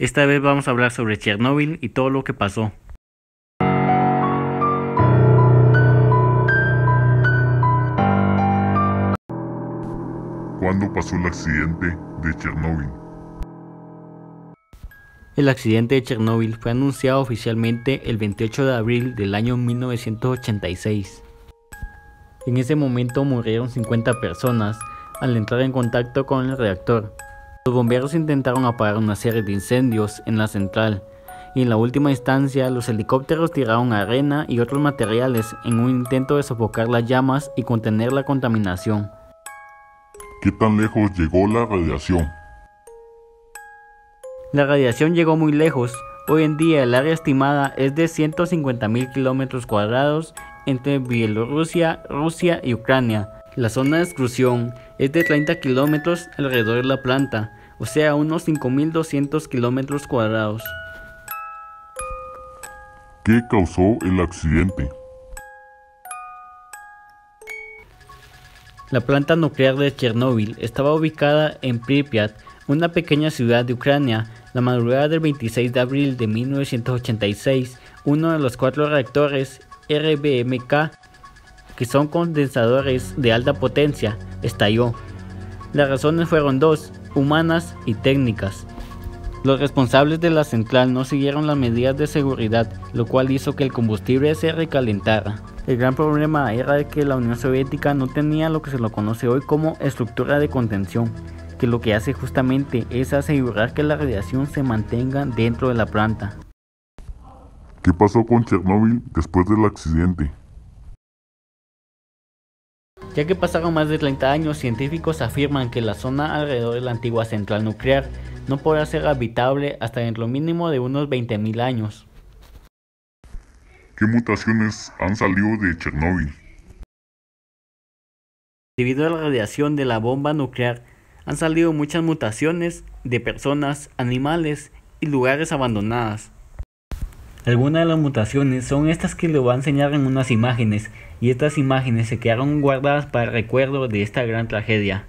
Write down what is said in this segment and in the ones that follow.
Esta vez vamos a hablar sobre Chernóbil y todo lo que pasó. ¿Cuándo pasó el accidente de Chernóbil? El accidente de Chernóbil fue anunciado oficialmente el 28 de abril del año 1986. En ese momento murieron 50 personas al entrar en contacto con el reactor. Los bomberos intentaron apagar una serie de incendios en la central y en la última instancia los helicópteros tiraron arena y otros materiales en un intento de sofocar las llamas y contener la contaminación. ¿Qué tan lejos llegó la radiación? La radiación llegó muy lejos. Hoy en día el área estimada es de 150.000 kilómetros cuadrados entre Bielorrusia, Rusia y Ucrania. La zona de exclusión es de 30 kilómetros alrededor de la planta, o sea unos 5.200 kilómetros cuadrados. ¿Qué causó el accidente? La planta nuclear de Chernóbil estaba ubicada en Pripyat, una pequeña ciudad de Ucrania. La madrugada del 26 de abril de 1986, uno de los cuatro reactores RBMK, que son condensadores de alta potencia, estalló. Las razones fueron dos, humanas y técnicas. Los responsables de la central no siguieron las medidas de seguridad, lo cual hizo que el combustible se recalentara. El gran problema era que la Unión Soviética no tenía lo que se lo conoce hoy como estructura de contención, que lo que hace justamente es asegurar que la radiación se mantenga dentro de la planta. ¿Qué pasó con Chernóbil después del accidente? Ya que pasaron más de 30 años, científicos afirman que la zona alrededor de la antigua central nuclear no podrá ser habitable hasta en lo mínimo de unos 20.000 años. ¿Qué mutaciones han salido de Chernóbil? Debido a la radiación de la bomba nuclear, han salido muchas mutaciones de personas, animales y lugares abandonadas. Algunas de las mutaciones son estas que le voy a enseñar en unas imágenes y estas imágenes se quedaron guardadas para el recuerdo de esta gran tragedia.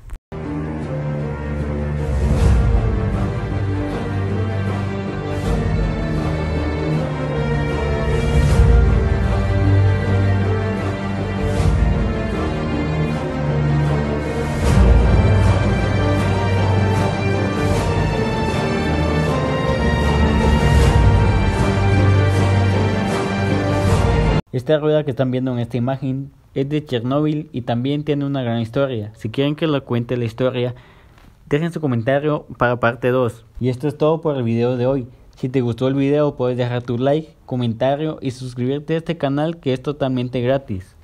Esta rueda que están viendo en esta imagen es de Chernóbil y también tiene una gran historia. Si quieren que lo cuente la historia, dejen su comentario para parte 2. Y esto es todo por el video de hoy. Si te gustó el video puedes dejar tu like, comentario y suscribirte a este canal que es totalmente gratis.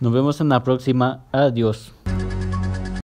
Nos vemos en la próxima. Adiós.